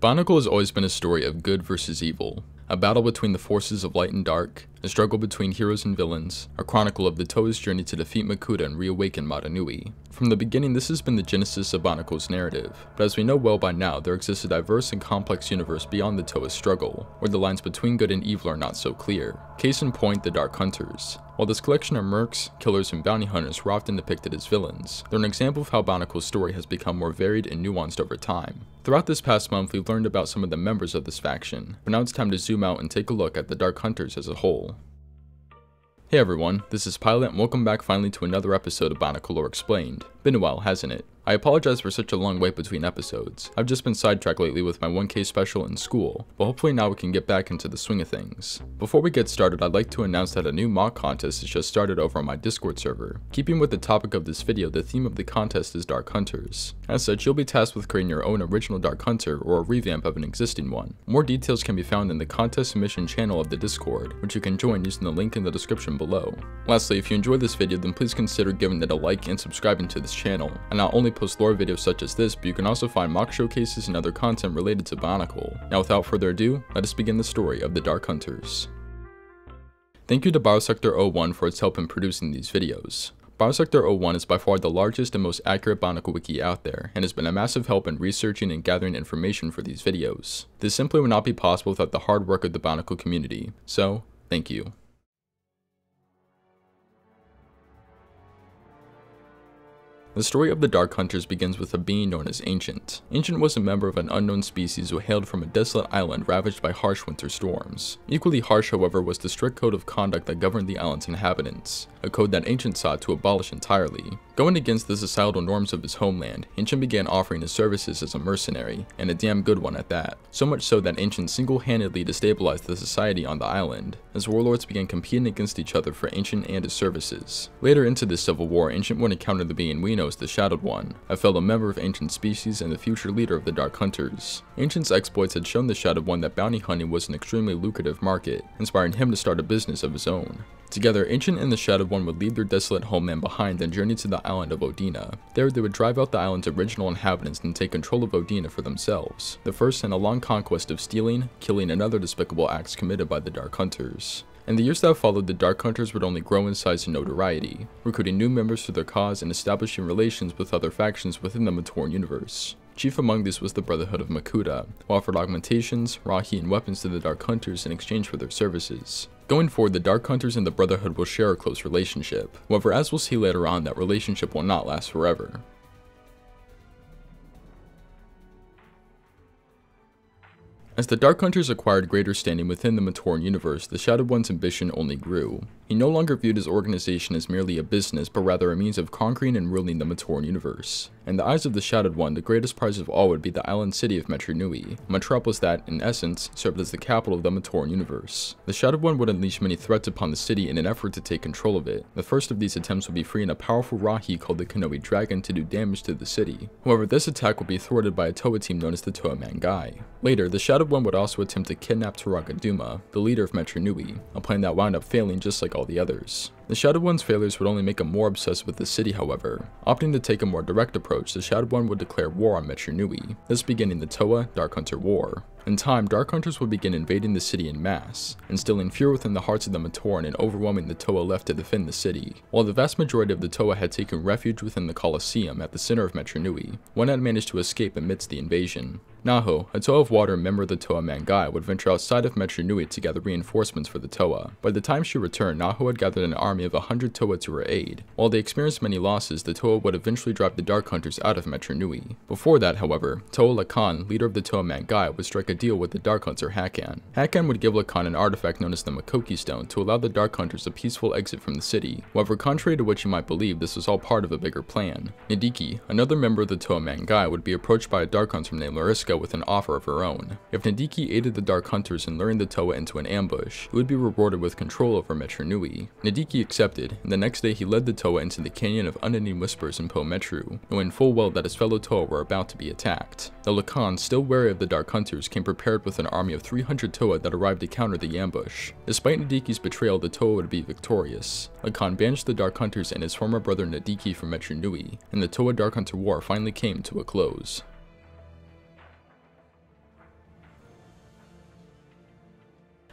Bionicle has always been a story of good versus evil, a battle between the forces of light and dark, a struggle between heroes and villains, a chronicle of the Toa's journey to defeat Makuta and reawaken Mata Nui. From the beginning, this has been the genesis of Bionicle's narrative, but as we know well by now, there exists a diverse and complex universe beyond the Toa's struggle, where the lines between good and evil are not so clear. Case in point, the Dark Hunters. While this collection of mercs, killers, and bounty hunters were often depicted as villains, they're an example of how Bionicle's story has become more varied and nuanced over time. Throughout this past month, we've learned about some of the members of this faction, but now it's time to zoom out and take a look at the Dark Hunters as a whole. Hey everyone, this is Pilot and welcome back finally to another episode of Bionicle Lore Explained. Been a while, hasn't it? I apologize for such a long wait between episodes. I've just been sidetracked lately with my 1k special in school, but hopefully now we can get back into the swing of things. Before we get started, I'd like to announce that a new MOC contest has just started over on my Discord server. Keeping with the topic of this video, the theme of the contest is Dark Hunters. As such, you'll be tasked with creating your own original Dark Hunter or a revamp of an existing one. More details can be found in the contest submission channel of the Discord, which you can join using the link in the description below. Lastly, if you enjoyed this video, then please consider giving it a like and subscribing to this channel, and not only post lore videos such as this, but you can also find MOC showcases and other content related to Bionicle. Now without further ado, let us begin the story of the Dark Hunters. Thank you to Biosector 01 for its help in producing these videos. Biosector 01 is by far the largest and most accurate Bionicle wiki out there, and has been a massive help in researching and gathering information for these videos. This simply would not be possible without the hard work of the Bionicle community, so thank you. The story of the Dark Hunters begins with a being known as Ancient. Ancient was a member of an unknown species who hailed from a desolate island ravaged by harsh winter storms. Equally harsh, however, was the strict code of conduct that governed the island's inhabitants, a code that Ancient sought to abolish entirely. Going against the societal norms of his homeland, Ancient began offering his services as a mercenary, and a damn good one at that. So much so that Ancient single-handedly destabilized the society on the island, as warlords began competing against each other for Ancient and his services. Later into this civil war, Ancient would encounter the being we as the Shadowed One, a fellow member of Ancient species and the future leader of the Dark Hunters. Ancient's exploits had shown the Shadowed One that bounty hunting was an extremely lucrative market, inspiring him to start a business of his own. Together, Ancient and the Shadowed One would leave their desolate homeland behind and journey to the island of Odina. There, they would drive out the island's original inhabitants and take control of Odina for themselves, the first in a long conquest of stealing, killing, and other despicable acts committed by the Dark Hunters. In the years that followed, the Dark Hunters would only grow in size and notoriety, recruiting new members for their cause and establishing relations with other factions within the Matoran universe. Chief among these was the Brotherhood of Makuta, who offered augmentations, Rahi, and weapons to the Dark Hunters in exchange for their services. Going forward, the Dark Hunters and the Brotherhood will share a close relationship. However, as we'll see later on, that relationship will not last forever. As the Dark Hunters acquired greater standing within the Matoran universe, the Shadowed One's ambition only grew. He no longer viewed his organization as merely a business, but rather a means of conquering and ruling the Matoran universe. In the eyes of the Shadowed One, the greatest prize of all would be the island city of Metru Nui, a metropolis that, in essence, served as the capital of the Matoran universe. The Shadowed One would unleash many threats upon the city in an effort to take control of it. The first of these attempts would be freeing a powerful Rahi called the Kanohi Dragon to do damage to the city. However, this attack would be thwarted by a Toa team known as the Toa Mangai. Later, the Shadowed One would also attempt to kidnap Turaga Dume, the leader of Metru Nui, a plan that wound up failing just like all the others. The Shadowed One's failures would only make him more obsessed with the city however. Opting to take a more direct approach, the Shadowed One would declare war on Metru Nui, thus beginning the Toa Dark Hunter War. In time, Dark Hunters would begin invading the city in mass, instilling fear within the hearts of the Matoran and overwhelming the Toa left to defend the city. While the vast majority of the Toa had taken refuge within the Colosseum at the center of Metru Nui, one had managed to escape amidst the invasion. Naho, a Toa of Water member of the Toa Mangai, would venture outside of Metru Nui to gather reinforcements for the Toa. By the time she returned, Naho had gathered an army of 100 Toa to her aid. While they experienced many losses, the Toa would eventually drive the Dark Hunters out of Metru Nui. Before that, however, Toa Lhikan, leader of the Toa Mangai, would strike a deal with the Dark Hunter Hakan. Hakan would give Lhikan an artifact known as the Makoki Stone to allow the Dark Hunters a peaceful exit from the city. However, contrary to what you might believe, this was all part of a bigger plan. Nidhiki, another member of the Toa Mangai, would be approached by a Dark Hunter named Lariska with an offer of her own. If Nidhiki aided the Dark Hunters in luring the Toa into an ambush, he would be rewarded with control over Metru Nui. Nidhiki accepted, and the next day he led the Toa into the Canyon of Unending Whispers in Po Metru, knowing full well that his fellow Toa were about to be attacked. The Lhikan, still wary of the Dark Hunters, came prepared with an army of 300 Toa that arrived to counter the ambush. Despite Nidhiki's betrayal, the Toa would be victorious. Lhikan banished the Dark Hunters and his former brother Nidhiki from Metru Nui, and the Toa Dark Hunter War finally came to a close.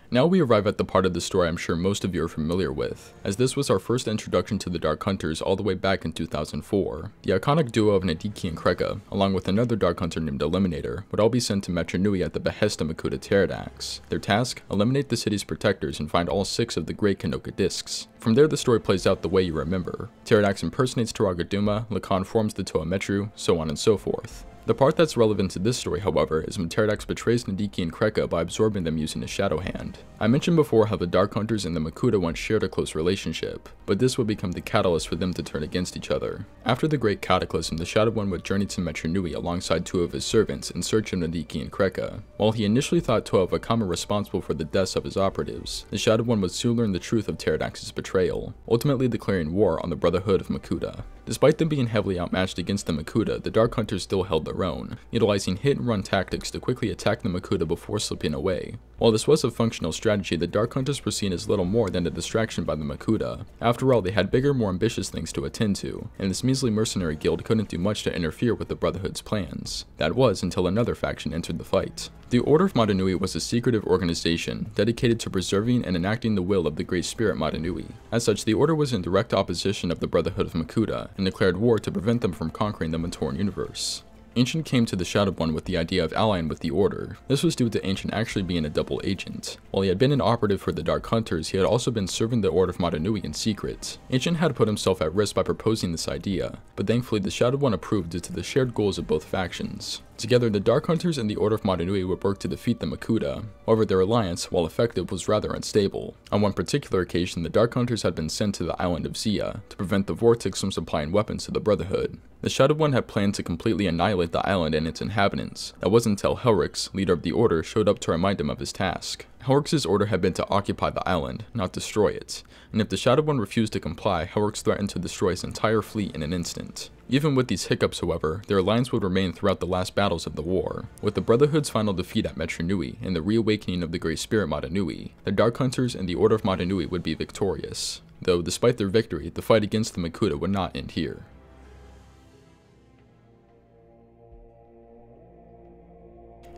Now we arrive at the part of the story I'm sure most of you are familiar with, as this was our first introduction to the Dark Hunters all the way back in 2004. The iconic duo of Nidhiki and Krekka, along with another Dark Hunter named Eliminator, would all be sent to Metru Nui at the behest of Makuta Teridax. Their task? Eliminate the city's protectors and find all six of the Great Kanoka discs. From there the story plays out the way you remember. Teridax impersonates Turaga Dume, Lhikan forms the Toa Metru, so on and so forth. The part that's relevant to this story, however, is when Teridax betrays Nidhiki and Krekka by absorbing them using his Shadow Hand. I mentioned before how the Dark Hunters and the Makuta once shared a close relationship, but this would become the catalyst for them to turn against each other. After the Great Cataclysm, the Shadow One would journey to Metru Nui alongside two of his servants in search of Nidhiki and Krekka. While he initially thought Toa Vakama responsible for the deaths of his operatives, the Shadow One would soon learn the truth of Teridax's betrayal, ultimately declaring war on the Brotherhood of Makuta. Despite them being heavily outmatched against the Makuta, the Dark Hunters still held their own, utilizing hit and run tactics to quickly attack the Makuta before slipping away. While this was a functional strategy, the Dark Hunters were seen as little more than a distraction by the Makuta. After all, they had bigger, more ambitious things to attend to, and this measly mercenary guild couldn't do much to interfere with the Brotherhood's plans. That was until another faction entered the fight. The Order of Mata Nui was a secretive organization dedicated to preserving and enacting the will of the Great Spirit Mata Nui. As such, the Order was in direct opposition of the Brotherhood of Makuta and declared war to prevent them from conquering the Matoran universe. Ancient came to the Shadow One with the idea of allying with the Order. This was due to Ancient actually being a double agent. While he had been an operative for the Dark Hunters, he had also been serving the Order of Mata Nui in secret. Ancient had put himself at risk by proposing this idea, but thankfully the Shadow One approved due to the shared goals of both factions. Together, the Dark Hunters and the Order of Mata Nui would work to defeat the Makuta. However, their alliance, while effective, was rather unstable. On one particular occasion, the Dark Hunters had been sent to the island of Xia to prevent the Vortixx from supplying weapons to the Brotherhood. The Shadow One had planned to completely annihilate the island and its inhabitants. That wasn't until Helryx, leader of the Order, showed up to remind him of his task. Helryx's order had been to occupy the island, not destroy it, and if the Shadow One refused to comply, Helrix threatened to destroy his entire fleet in an instant. Even with these hiccups, however, their alliance would remain throughout the last battles of the war. With the Brotherhood's final defeat at Metru Nui and the reawakening of the Great Spirit Mata Nui, the Dark Hunters and the Order of Mata Nui would be victorious. Though, despite their victory, the fight against the Makuta would not end here.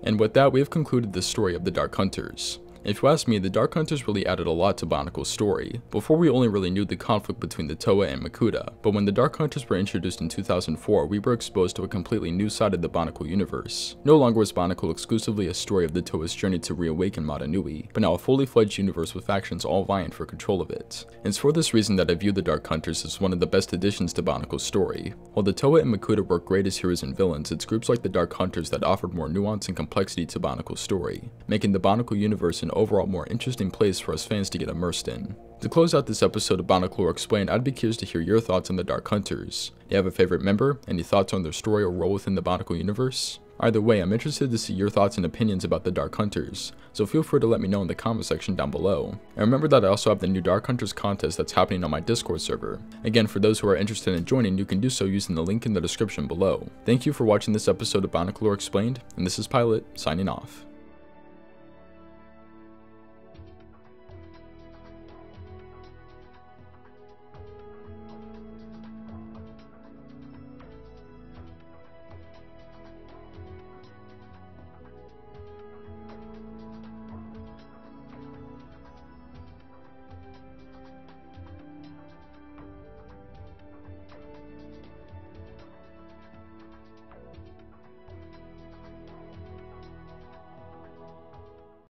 And with that, we have concluded the story of the Dark Hunters. If you ask me, the Dark Hunters really added a lot to Bionicle's story. Before we only really knew the conflict between the Toa and Makuta, but when the Dark Hunters were introduced in 2004, we were exposed to a completely new side of the Bionicle universe. No longer was Bionicle exclusively a story of the Toa's journey to reawaken Mata Nui, but now a fully fledged universe with factions all vying for control of it. It's for this reason that I view the Dark Hunters as one of the best additions to Bionicle's story. While the Toa and Makuta were great as heroes and villains, it's groups like the Dark Hunters that offered more nuance and complexity to Bionicle's story, making the Bionicle universe an overall more interesting place for us fans to get immersed in. To close out this episode of Bionicle Lore Explained, I'd be curious to hear your thoughts on the Dark Hunters. Do you have a favorite member? Any thoughts on their story or role within the Bionicle universe? Either way, I'm interested to see your thoughts and opinions about the Dark Hunters, so feel free to let me know in the comment section down below. And remember that I also have the new Dark Hunters contest that's happening on my Discord server. Again, for those who are interested in joining, you can do so using the link in the description below. Thank you for watching this episode of Bionicle Lore Explained, and this is Pilot, signing off.